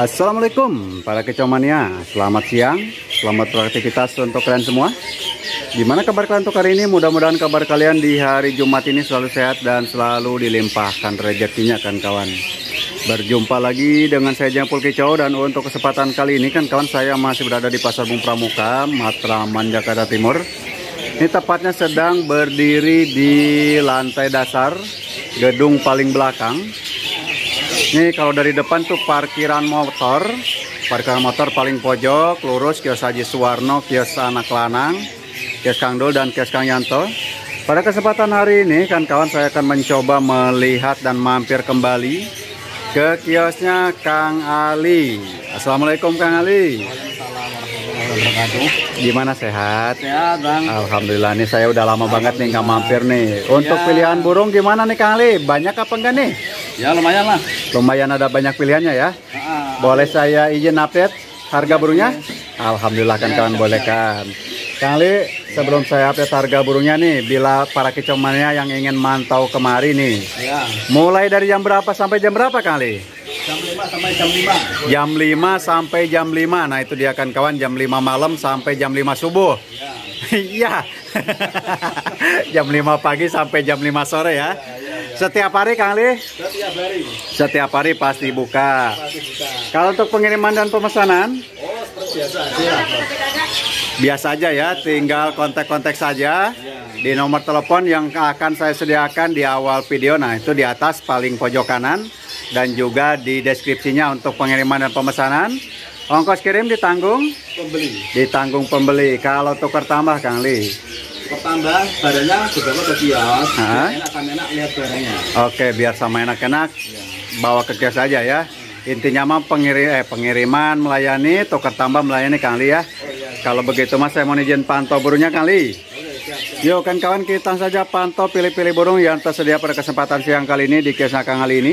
Assalamualaikum para kecomania Selamat siang Selamat beraktivitas untuk kalian semua. Gimana kabar kalian untuk hari ini? Mudah-mudahan kabar kalian di hari Jumat ini selalu sehat dan selalu dilimpahkan rezekinya kan kawan. Berjumpa lagi dengan saya Jampul Kicau dan untuk kesempatan kali ini kan kawan saya masih berada di Pasar Bung Pramuka Matraman Jakarta Timur. Ini tepatnya sedang berdiri di lantai dasar gedung paling belakang ini kalau dari depan tuh parkiran motor, parkiran motor paling pojok, lurus kios Haji Suwarno, kios Anak Lanang, kios Kang Dul dan kios Kang Yanto. Pada kesempatan hari ini kan kawan saya akan mencoba melihat dan mampir kembali ke kiosnya Kang Ali. Assalamualaikum Kang Ali. Gimana sehat? Sehat bang. Alhamdulillah nih saya udah lama banget nih nggak mampir nih. Untuk Ya. pilihan burung gimana nih Kang Ali? Banyak apa enggak nih? Ya lumayan lah. Lumayan ada banyak pilihannya ya. Ah, Boleh saya izin update harga burungnya? Alhamdulillah kan kawan boleh kan. Kang Ali, sebelum saya update harga burungnya nih, bila para kecomannya yang ingin mantau kemari nih, ya. mulai dari jam berapa sampai jam berapa Kang Ali? Jam 5 sampai jam 5. Jam 5 sampai jam 5. Nah, itu dia kan kawan jam 5 malam sampai jam 5 subuh. Ya. Iya. jam 5 pagi sampai jam 5 sore ya. Setiap hari Kang Ali? Setiap hari. Setiap hari pasti buka. Pasti buka. Kalau untuk pengiriman dan pemesanan, Oh seperti biasa aja. biasa aja ya, tinggal kontak-kontak saja di nomor telepon yang akan saya sediakan di awal video. Nah, itu di atas paling pojok kanan dan juga di deskripsinya untuk pengiriman dan pemesanan. Ongkos kirim ditanggung, Pembeli. ditanggung pembeli. Kalau tukar tambah Kang Li. Pertambah barangnya beberapa ke kios. Enak kan enak lihat barangnya. Oke, biar sama enak-enak bawa ke kios aja ya. Intinya mah pengiri eh, pengiriman melayani, tukar tambah melayani Kang Li ya. Oh iya. Kalau begitu mas saya mau izin pantau burungnya Kang Li. Oke siap. siap. Yuk kan kawan kita saja pantau pilih-pilih burung yang tersedia pada kesempatan siang kali ini di kiosnya Kang Ali ini.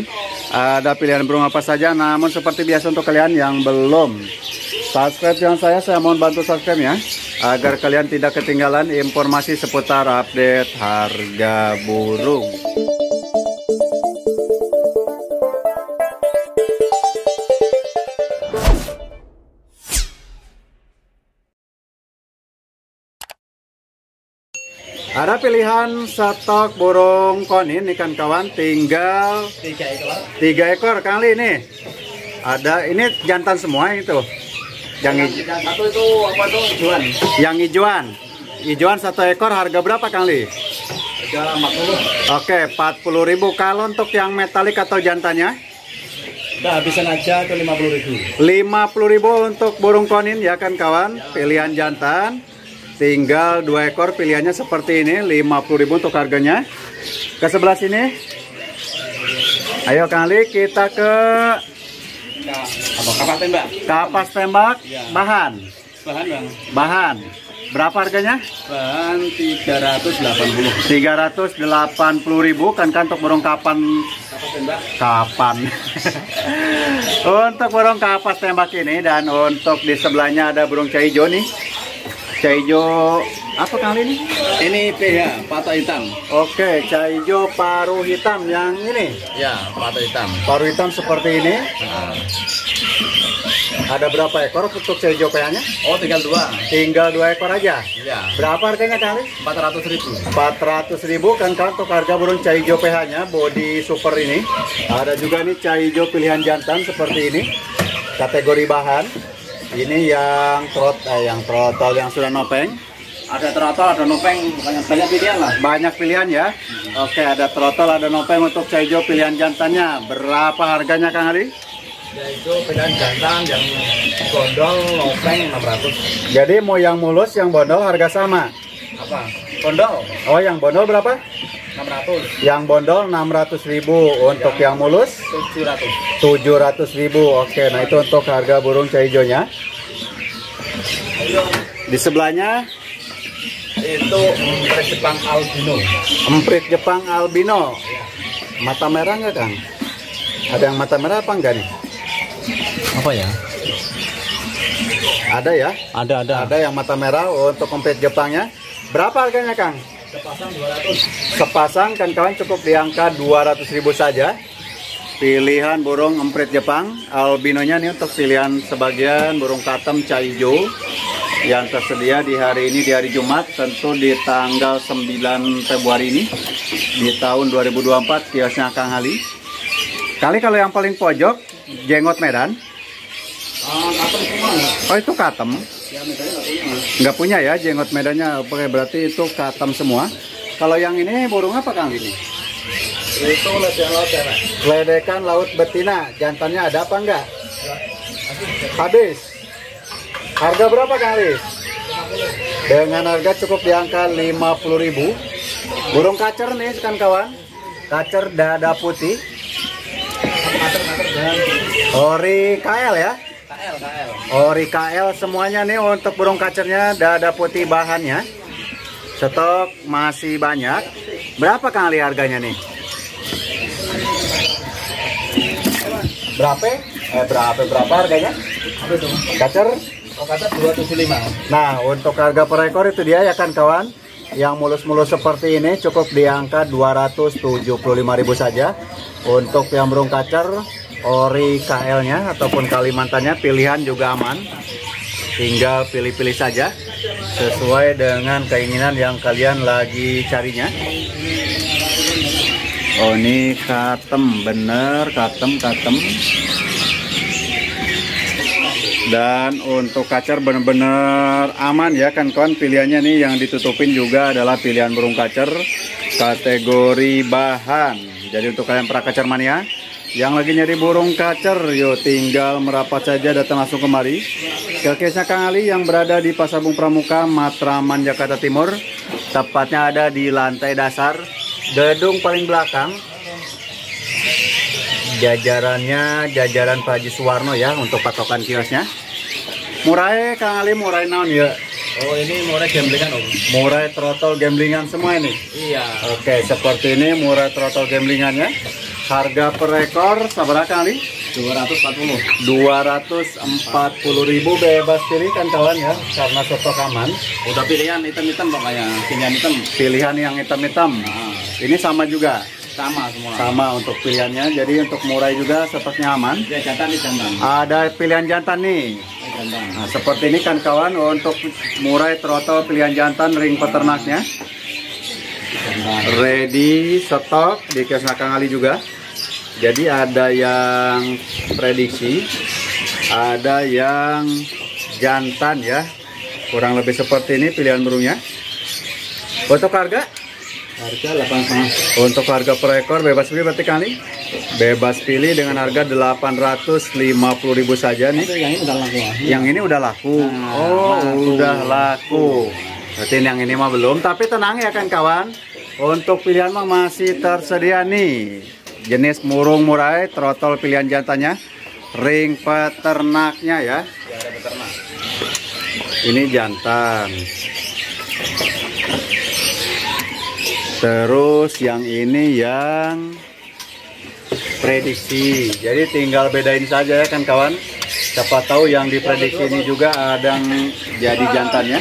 Ada pilihan burung apa saja namun seperti biasa untuk kalian yang belum subscribe channel saya, saya mohon bantu subscribe ya agar kalian tidak ketinggalan informasi seputar update harga burung. Ada pilihan stok burung konin nih kan kawan, tinggal Tiga ekor. tiga ekor kali ini. Ada ini jantan semua itu. Yang Yang satu itu apa tuh juan? yang hijauan. Hijauan satu ekor harga berapa kali? Tiga empat puluh. Oke, 40.000 kalau untuk yang metalik atau jantannya Udah habisan aja ke lima puluh ribu. 50.000 untuk burung konin ya kan kawan. Pilihan jantan tinggal dua ekor pilihannya seperti ini 50.000 untuk harganya. Ke sebelah sini. Ayo kali kita ke Apa kapas tembak? kapas tembak Ya. bahan. Bahan bang. Bahan. Berapa harganya? Bahan tiga ratus delapan puluh. 380.000 kan kan untuk burung kapan Kapas tembak. kapan. untuk burung kapas tembak ini dan untuk di sebelahnya ada burung caijo nih. Caijo apa kali ini? Ini PH patok hitam. Oke, caijo paruh hitam yang ini. Ya patok hitam. Paruh hitam seperti ini. Nah. Ada berapa ekor untuk caijo PH-nya? Oh tinggal dua. Tinggal dua ekor aja. Ya. Berapa harganya kali? Empat ratus ribu. 400 ribu kan kan untuk harga burung caijo PH nya body super ini ada juga nih caijo pilihan jantan seperti ini kategori bahan ini yang trot eh, yang trotol yang sudah nopeng Ada trotol, ada nopeng, banyak banyak pilihan lah. banyak pilihan ya oke ada trotol ada nopeng untuk caijo pilihan jantannya berapa harganya Kang Ali Yaitu pilihan jantan yang gondol nopeng 600. jadi mau yang mulus yang bondol harga sama? Apa? Gondol. Oh yang bondol berapa? 600. yang bondol 600 ribu. Untuk yang mulus? 700. 700 ribu. Oke nah itu untuk harga burung caijonya. Di sebelahnya? Itu emprit Jepang albino. emprit Jepang albino. Mata merah nggak kang? Ada yang mata merah apa enggak nih Apa ya? ada ya? Ada ada. ada yang mata merah untuk emprit Jepangnya. Berapa harganya kang? Sepasang 200. sepasang kan kawan cukup di angka 200 ribu saja. Pilihan burung emprit Jepang. Albinonya nih untuk pilihan sebagian burung katem caijo yang tersedia di hari ini di hari Jumat tentu di tanggal 9 Februari ini di tahun 2024 kiosnya Kang Ali kali kalau yang paling pojok jenggot Medan oh itu katem nggak punya ya jenggot medannya oke berarti itu katem semua kalau yang ini burung apa Kang ini Itu ledekan laut ya, Pak. Ledekan laut betina, jantannya ada apa enggak? Habis. Harga berapa kali? Dengan harga cukup di angka 50.000. Burung kacer nih kan kawan. Kacer dada putih. Ori KL ya. KL, KL. Ori KL semuanya nih untuk burung kacernya dada putih bahannya. Stok masih banyak. Berapa kali harganya nih? Berapa? Eh berapa berapa harganya? Kacer? Oh, kata 275. Nah, untuk harga per ekor itu dia ya kan kawan. Yang mulus-mulus seperti ini cukup di angka 275.000 saja. Untuk yang burung kacer ori KL-nya ataupun Kalimantannya pilihan juga aman. Tinggal pilih-pilih saja sesuai dengan keinginan yang kalian lagi carinya. Oh ini katem bener katem katem dan untuk kacer bener-bener aman ya kan kawan pilihannya nih yang ditutupin juga adalah pilihan burung kacer kategori bahan jadi untuk kalian para kacer mania yang lagi nyari burung kacer yuk tinggal merapat saja datang langsung kemari. Ke kesnya Kang Ali yang berada di Pasar Bung Pramuka Matraman Jakarta Timur. Tepatnya ada di lantai dasar gedung paling belakang. Jajarannya jajaran Pak Haji Suwarno ya untuk patokan kiosnya. Murai Kang Ali murai naon ya? Oh, ini murai gamblingan, Om. murai trotol gamblingan semua ini? Iya. Oke seperti ini murai trotol gamblingannya harga per ekor sabar Kang Ali 240. 240.000 bebas pilih kan kawan ya karena stok aman Udah pilihan hitam-hitam pokoknya. Pilihan hitam. pilihan yang hitam-hitam Nah, ini sama juga sama semua. sama untuk pilihannya jadi untuk murai juga stoknya aman Ya, jantan nih jantan. ada pilihan jantan nih jantan. Nah, seperti ini kan kawan untuk murai trotol pilihan jantan ring peternaknya ready stok di kios Ali juga. Jadi ada yang prediksi, ada yang jantan ya. Kurang lebih seperti ini pilihan burungnya. Untuk harga? Harga 8,5. Untuk harga per ekor bebas pilih berarti kali? Bebas pilih dengan harga 850.000 saja nih. Yang ini udah ah. Yang ini udah laku. Nah, Oh, laku. udah laku. Berarti yang ini mah belum, tapi tenang ya kan kawan. Untuk pilihan mah masih tersedia nih. Jenis murung murai, trotol pilihan jantannya, ring peternaknya ya. Ini jantan. Terus yang ini yang prediksi. Jadi tinggal bedain saja ya kan kawan. Siapa tahu yang diprediksi ini juga ada yang jadi jantannya.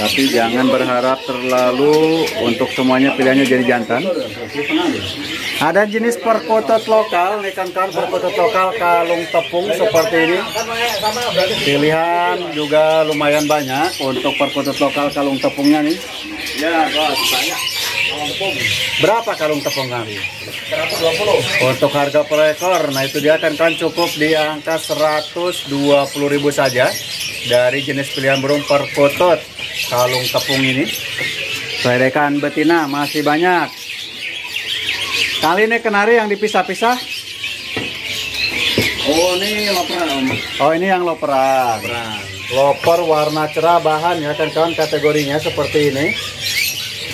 Tapi jangan berharap terlalu untuk semuanya pilihannya jadi jantan. Ada jenis perkotot lokal, nih kan kan perkotot lokal kalung tepung seperti ini. Pilihan juga lumayan banyak untuk perkutut lokal kalung tepungnya nih. Ya, banyak. Berapa kalung tepung kali? 120. Untuk harga per ekor, nah itu dia kan kan cukup di angka 120.000 saja dari jenis pilihan burung perkutut kalung tepung ini. Ledekan betina masih banyak. Kali ini kenari yang dipisah-pisah. Oh, ini loperan, Om. Oh ini yang loperan. Loperan. Loper warna cerah bahan ya kan kawan kategorinya seperti ini.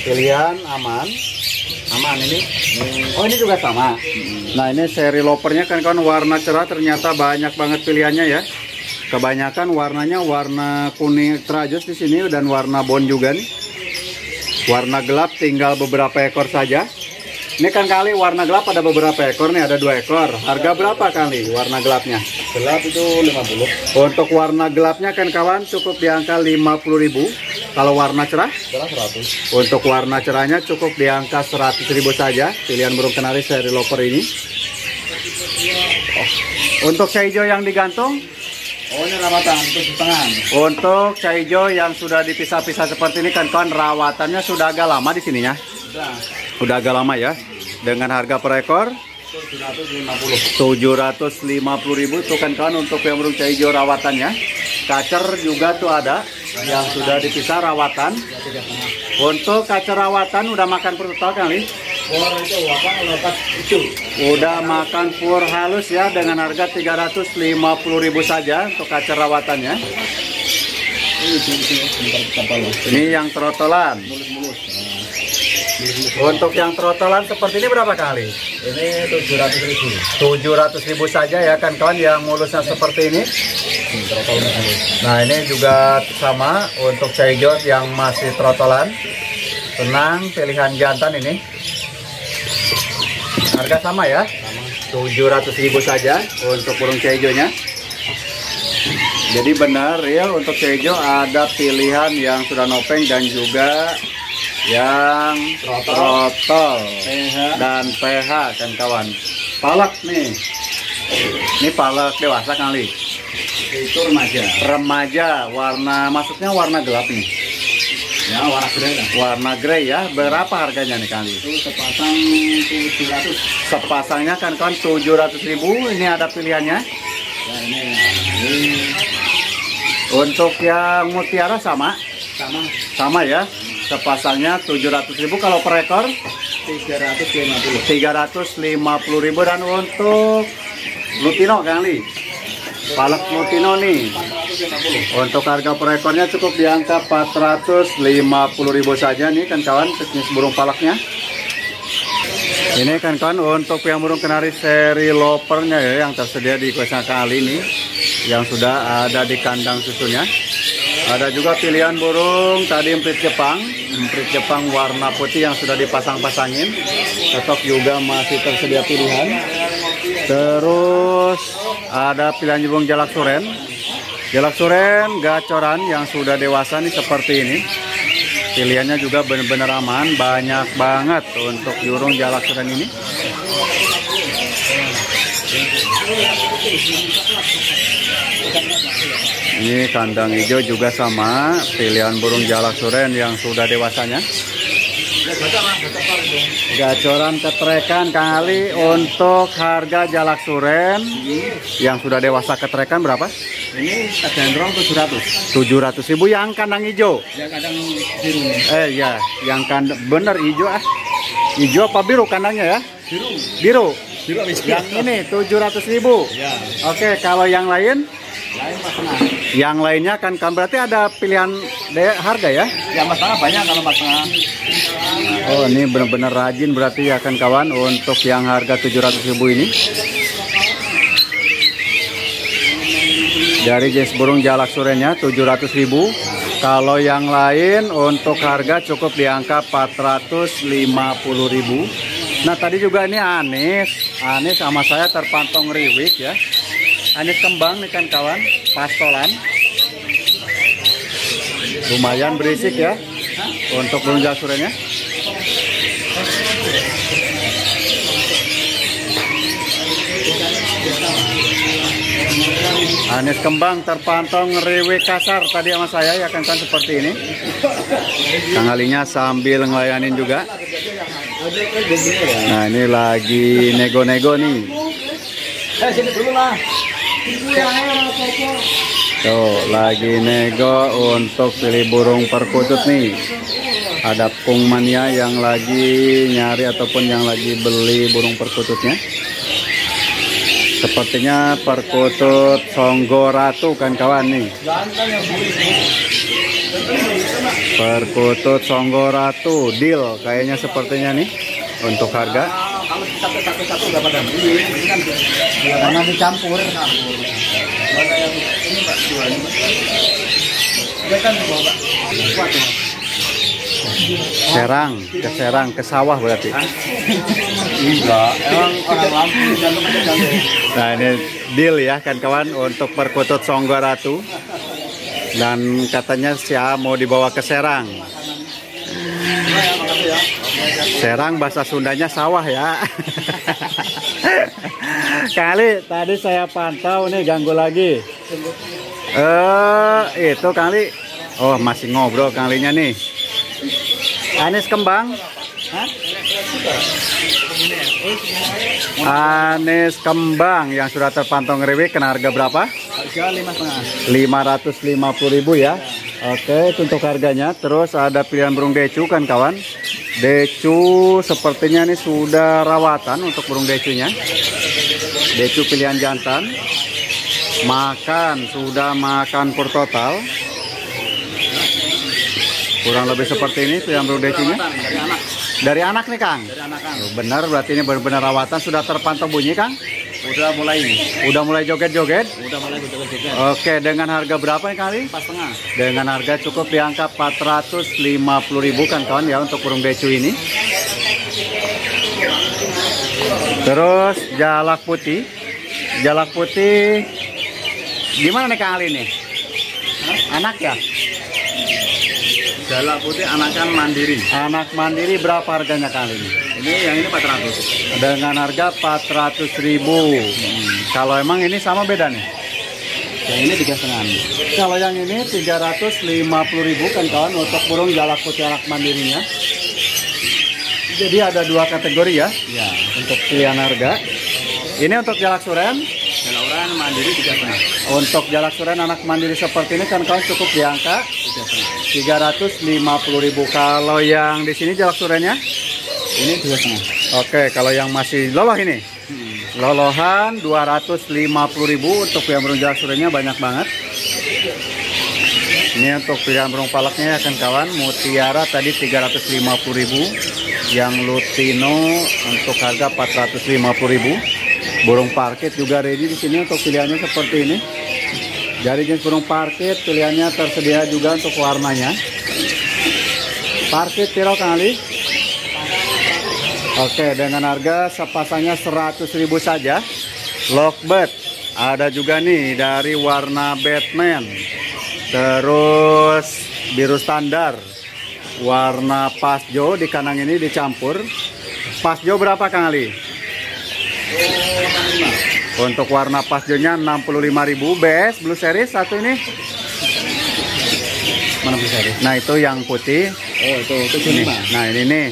Pilihan aman. Aman ini. Oh ini juga sama. Nah ini seri lopernya kan kawan warna cerah ternyata banyak banget pilihannya ya. Kebanyakan warnanya warna kuning terajus di sini dan warna bon juga nih. Warna gelap tinggal beberapa ekor saja. Ini kan kali warna gelap ada beberapa ekor nih, ada dua ekor. Harga berapa kali warna gelapnya? Gelap itu 50. Untuk warna gelapnya kan kawan cukup di angka 50.000. Kalau warna cerah, Gelap 100. untuk warna cerahnya cukup di angka 100.000 saja. Pilihan burung kenari seri loper ini. Untuk hijau yang digantung, Oh ini rawatan untuk setengah. untuk hijau yang sudah dipisah-pisah seperti ini kan kawan rawatannya sudah agak lama di sininya. Sudah. Udah agak lama ya. Dengan harga per ekor 750. 750.000 itu kan kawan untuk yang burung hijau rawatannya. Kacer juga tuh ada yang sudah dipisah rawatan. Ya. Untuk kacer rawatan udah makan per total kali. Udah makan pur halus ya dengan harga 350.000 saja untuk kacer rawatannya. Ini yang trotolan. Untuk yang trotolan seperti ini berapa kali? Ini tujuh ratus ribu. 700.000 saja ya kan kawan yang mulusnya seperti ini. Nah ini juga sama untuk Caijot yang masih trotolan. Tenang pilihan jantan ini. Harga sama ya. Sama. 700.000 saja untuk burung Caijonya. Jadi benar ya untuk Caijo ada pilihan yang sudah nopeng dan juga yang Trotol. trotol PH. dan PH kan kawan. Palak nih. Ini palak dewasa kali. Itu remaja. Remaja warna maksudnya warna gelap nih. Ya warna grey lah. Warna grey ya. Berapa harganya nih kali? Itu sepasang tujuh ratus. Sepasangnya kan kawan 700.000. Ini ada pilihannya. Ya ini. Ini Untuk yang mutiara sama. sama Sama ya. Sepasangnya 700.000 kalau per ekor tiga ratus lima puluh. 350.000 dan untuk lutino kali. Palak lutino nih. Untuk harga per ekornya cukup di angka 450.000 saja nih kan kawan jenis burung palaknya. Ini kan kawan untuk yang burung kenari seri lopernya ya yang tersedia di kuasa kali ini yang sudah ada di kandang susunya. Ada juga pilihan burung tadi emprit Jepang, emprit Jepang warna putih yang sudah dipasang-pasangin. Tetap juga masih tersedia pilihan. Terus ada pilihan burung jalak suren. Jalak suren gacoran yang sudah dewasa nih seperti ini. Pilihannya juga benar-benar aman, banyak banget untuk burung jalak suren ini. Ini kandang hijau juga sama, pilihan burung jalak suren yang sudah dewasanya. Gacoran ketrekan kali untuk harga jalak suren yang sudah dewasa ketrekan berapa? Ini tujuh ratus. 700 ribu yang kandang hijau. Ya kadang biru. Eh ya, yang kandang bener hijau ah. Hijau apa biru kandangnya ya? Biru. Biru. Biru habis. Yang ini 700 ribu. Ya. Oke, kalau yang lain, Lain yang lainnya kan kan berarti ada pilihan harga ya? Ya mas tengah banyak kalau mas tengah. Oh, ini benar-benar rajin berarti ya kan kawan untuk yang harga 700 ribu ini. Dari jenis burung jalak surennya 700 ribu. Kalau yang lain untuk harga cukup di angka 450 ribu. Nah tadi juga ini anis, anis sama saya terpantong riwik ya. Anis kembang nih kan kawan, pastolan. Lumayan berisik ya untuk burung jalak surennya. Anis kembang terpantau ngeriwik kasar tadi sama saya ya kan kan seperti ini. Kang Alinya sambil ngelayanin juga. Nah ini lagi nego-nego nih. Eh sini dulu lah. Tuh lagi nego untuk pilih burung perkutut nih. Ada pungmania yang lagi nyari ataupun yang lagi beli burung perkututnya. Sepertinya perkutut Songgo Ratu kan kawan nih. Perkutut Songgo Ratu deal kayaknya sepertinya nih untuk harga. Kalau kita satu satu berapa dan ini ini kan jangan dicampur. Mana yang ini pak dua ini. Dia kan bawa pak. Ya. Serang, ke Serang, ke sawah berarti. Enggak, emang orang Lampung. Nah ini deal ya kan kawan untuk perkutut Songgo Ratu. Dan katanya siapa mau dibawa ke Serang. Serang bahasa Sundanya sawah ya. Kali tadi saya pantau nih ganggu lagi. Eh, itu kali. Oh, masih ngobrol kalinya nih. Anis kembang. Hah? Anis kembang yang sudah terpantau ngeriwik kena harga berapa? Harga lima setengah. 550.000 ya. Oke, itu untuk harganya. Terus ada pilihan burung decu kan kawan? Decu sepertinya ini sudah rawatan untuk burung decunya. Decu pilihan jantan. Makan, sudah makan pur total. Kurang lebih seperti ini pilihan burung decunya. Dari anak. Dari anak nih Kang. Dari anak kan. Oh, Benar berarti ini benar-benar rawatan sudah terpantau bunyi Kang? Udah mulai ini. Udah mulai joget-joget? Udah mulai juga. Oke, dengan harga berapa nih kali? Empat setengah. Dengan harga cukup di angka 450.000 kan kawan ya untuk burung becu ini. Terus jalak putih. Jalak putih gimana nih Kang Ali nih? Anak ya? Jalak putih anakan mandiri. Anak mandiri berapa harganya kali ini? Ini yang ini 400. Dengan harga 400.000. Hmm, Kalau emang ini sama beda nih? Yang ini tiga setengah. Kalau yang ini 350.000 kan kawan untuk burung jalak putih anak mandirinya. Jadi ada dua kategori ya Ya. untuk pilihan harga. Ini untuk jalak suren. Jalak orang mandiri tiga setengah. Untuk jalak suren anak mandiri seperti ini kan kawan cukup di angka Tiga setengah. 350.000. Kalau yang di sini jalak surennya? Ini dua setengah. Oke, kalau yang masih loloh ini. Hmm. Lolohan 250.000 untuk pilihan burung jalak surennya banyak banget. Ini untuk pilihan burung palaknya ya kan kawan. Mutiara tadi 350.000. Yang lutino untuk harga 450.000. Burung parkit juga ready di sini untuk pilihannya seperti ini. Dari jenis burung parkit pilihannya tersedia juga untuk warnanya. Parkit piro kali? Oke, dengan harga sepasangnya 100.000 saja. Lockbird ada juga nih dari warna Batman. Terus biru standar. Warna pasjo di kanan ini dicampur. Pasjo berapa Kang Ali? Untuk warna pasjonya 65.000 BS Blue Series satu ini. Mana bisa deh? Nah, itu yang putih. Oh itu tujuh Ini. lima. Nah, ini nih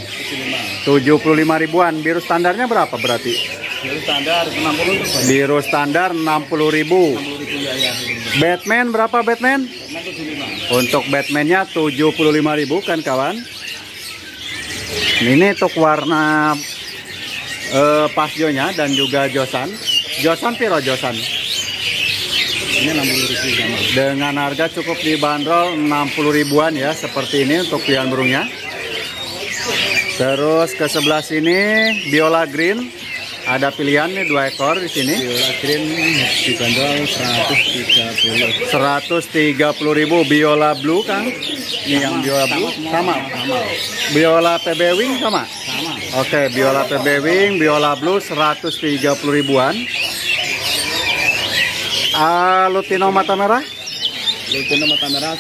Tujuh lima. 75 ribuan. Biru standarnya berapa berarti? Jadi standar enam puluh tuh. Pak. Biru standar 60.000. Enam puluh ribu ya ya. Batman berapa Batman? Tujuh lima. Untuk Batmannya 75.000 kan kawan. Ini untuk warna eh, pasjonya dan juga josan. Josan piro josan? Ini enam puluh ribu sama. Dengan harga cukup dibanderol 60 ribuan ya seperti ini untuk pilihan burungnya. Terus ke sebelah sini Biola Green ada pilihan nih dua ekor di sini. Viola green dibanderol seratus tiga puluh. 130.000 Biola Blue Kang. Ini yang Biola Blue sama. Sama. Biola PB Wing sama. Sama. Oke, Biola PB Wing, Biola Blue 130 ribuan. Ah, Lutino mata merah Lutino mata merah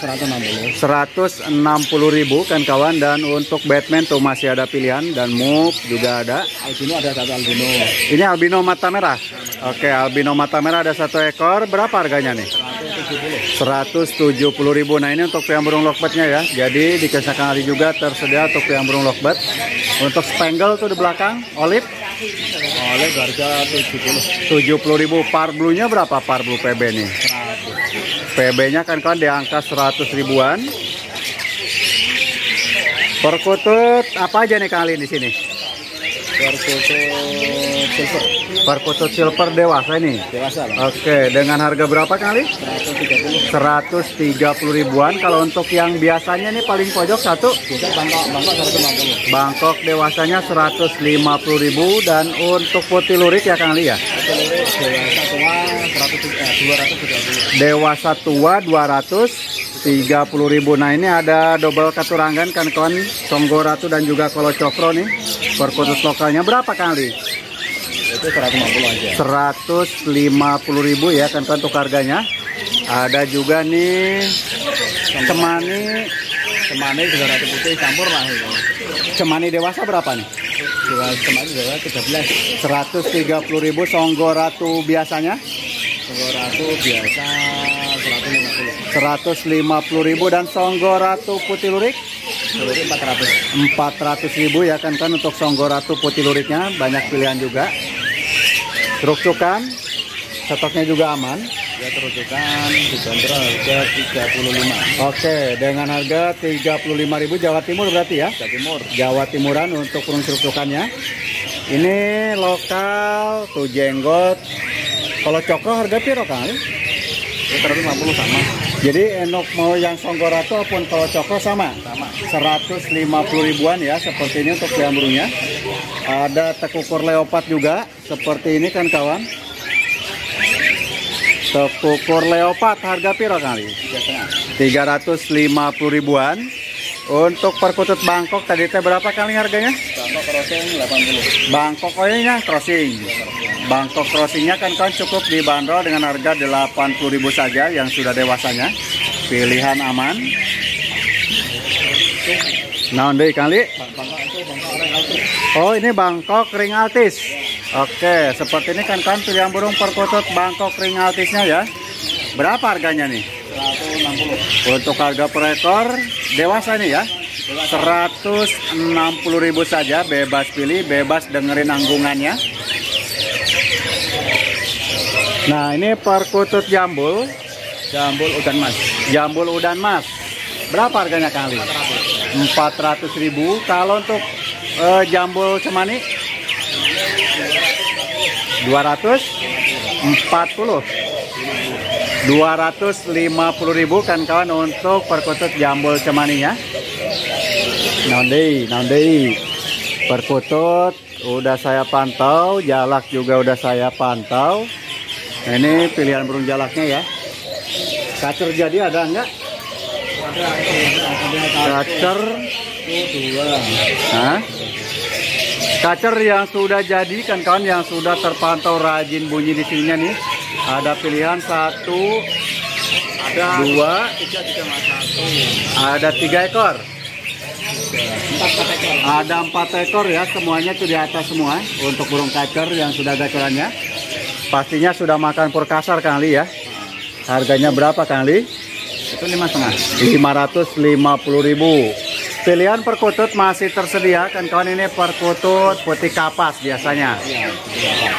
seratus enam puluh. 160 ribu kan kawan dan untuk Batman tuh masih ada pilihan dan Move juga ada. Albino ada satu albino. Ini albino mata merah. Oke, albino mata merah ada satu ekor. Berapa harganya nih? Seratus tujuh puluh. 170 ribu. Nah ini untuk yang burung lockbird-nya ya. Jadi di Kesakan hari juga tersedia untuk yang burung lockbird. Untuk spangle tuh di belakang, olive Oleh harga tujuh puluh. 70 ribu. Par blue-nya berapa par blue PB nih? PB-nya kan kan di angka 100 ribuan. Perkutut apa aja nih kali di sini? Barcoto silver. Barcoto silver dewasa ini. Dewasa. Bang. Oke, dengan harga berapa kali? 130. 130 ribuan. Kalau untuk yang biasanya nih paling pojok satu. Bangkok, Bangkok 150. Bangkok dewasanya 150 ribu dan untuk putih lurik ya Kang Ali ya. Dewasa tua 100 eh, 230. Dewasa tua 200 30.000 nah ini ada double katurangan kan kawan songgoratu dan juga kalau cokro nih perkutus lokalnya. Berapa kali? Itu 150 aja. 150.000 ya kan kawan untuk harganya. Ada juga nih cemani. Cemani 300 putih campur lah itu. cemani dewasa berapa nih? Cemani dewasa 13 130.000 songgoratu biasanya. Songgoratu biasa 150.000 dan Songgo Ratu Putih Lurik Lurik 400. 400.000 ya kan kan untuk Songgo Ratu Putih Luriknya banyak pilihan juga. Truk-trukan stoknya juga aman. Ya terujukan dibanderol harga 35. Oke, dengan harga 35.000 Jawa Timur berarti ya. Jawa Timur. Jawa Timuran untuk burung truk-trukannya. Ini lokal tuh jenggot. Kalau cokro harga piro kali? Ya 150 sama. Jadi enok mau yang Songgo Ratu pun kalau cokro sama. Sama. 150 ribuan ya seperti ini untuk jamurnya ada tekukur leopard juga seperti ini kan kawan tekukur leopard harga piro kali 350 ribuan untuk perkutut Bangkok tadi teh berapa kali harganya Bangkok crossing 80. Bangkok oyenya crossing Bangkok crossingnya kan kan cukup dibanderol dengan harga 80.000 saja yang sudah dewasanya pilihan aman Nah, deh kali. Oh, ini Bangkok ring altis. Oke, seperti ini kan kan pilihan burung perkutut Bangkok ring altisnya ya. Berapa harganya nih? 160. Untuk harga per ekor dewasa nih ya. 160.000 saja, bebas pilih, bebas dengerin anggungannya. Nah, ini perkutut jambul, Jambul udan mas. jambul udan mas. Berapa harganya kali? 400.000. Kalau untuk eh, jambul cemani 240 250.000 kan kawan untuk perkutut jambul cemaninya. Nondei, nondei. Perkutut udah saya pantau, jalak juga udah saya pantau. Nah, ini pilihan burung jalaknya ya. Kacer jadi ada enggak? Ada ada Kacer. Hah? Kacer yang sudah jadi kan kawan yang sudah terpantau rajin bunyi di sininya nih. Ada pilihan satu, Ada dua, ada tiga ekor. Ada empat ekor ya, semuanya itu di atas semua untuk burung kacer yang sudah gacorannya. Pastinya sudah makan pur kasar kali ya. Harganya berapa kali? Itu lima setengah. 550.000. Pilihan perkutut masih tersedia kan kawan ini perkutut putih kapas biasanya. Iya.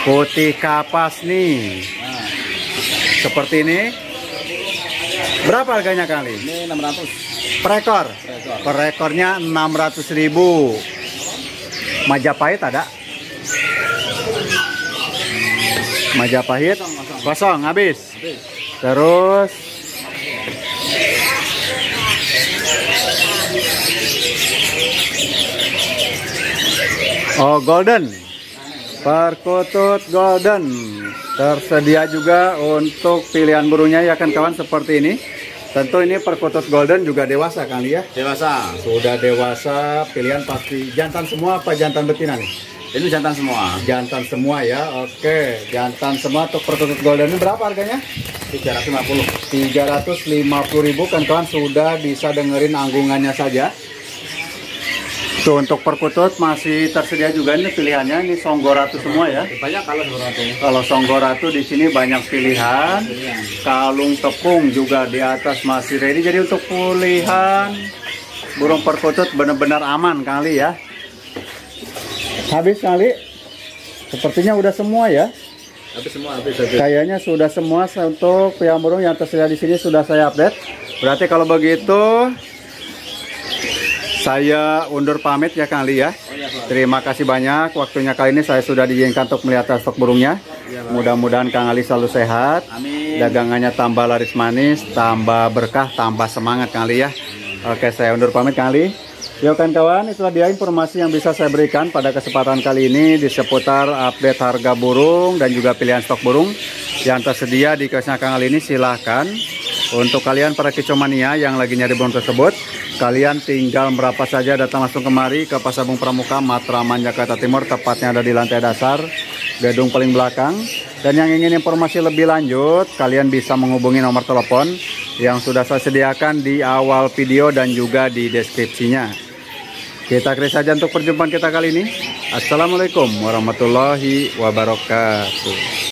Putih kapas nih. Seperti ini. Berapa harganya kali? ini enam ratus. Per ekor. per ekor. Per ekornya 600.000. Majapahit ada? Majapahit kosong habis. Terus Oh, golden. Perkutut golden. Tersedia juga untuk pilihan burungnya ya kan kawan seperti ini. Tentu ini perkutut golden juga dewasa kali ya. Dewasa. Sudah dewasa, pilihan pasti jantan semua apa jantan betina nih? Ini jantan semua. Jantan semua ya. Oke, jantan semua untuk perkutut golden ini berapa harganya? 350. 350.000 kan kawan sudah bisa dengerin anggungannya saja. Tuh untuk perkutut masih tersedia juga ini pilihannya ini songgoratu semua ya. Banyak kalau seperti ini. Kalau songgoratu di sini banyak pilihan. Kalung tepung juga di atas masih ready. Jadi untuk pilihan burung perkutut benar-benar aman kali ya. Habis kali. Sepertinya udah semua ya. Habis semua habis habis. Kayaknya sudah semua untuk pilihan burung yang tersedia di sini sudah saya update. Berarti kalau begitu saya undur pamit ya Kang Ali ya. Oh iya. Terima kasih banyak waktunya kali ini saya sudah diizinkan untuk melihat stok burungnya. Iya. Mudah-mudahan Kang Ali selalu sehat. Amin. Dagangannya tambah laris manis, tambah berkah, tambah semangat Kang Ali ya. Oke, saya undur pamit Kang Ali. Yuk kan kawan, itulah dia informasi yang bisa saya berikan pada kesempatan kali ini di seputar update harga burung dan juga pilihan stok burung yang tersedia di kiosnya Kang Ali ini. Silahkan. Untuk kalian para kicomania yang lagi nyari burung tersebut kalian tinggal merapat saja datang langsung kemari ke Pasar Bung Pramuka Matraman Jakarta Timur tepatnya ada di lantai dasar gedung paling belakang. Dan yang ingin informasi lebih lanjut kalian bisa menghubungi nomor telepon yang sudah saya sediakan di awal video dan juga di deskripsinya kita akhiri saja untuk perjumpaan kita kali ini. Assalamualaikum warahmatullahi wabarakatuh.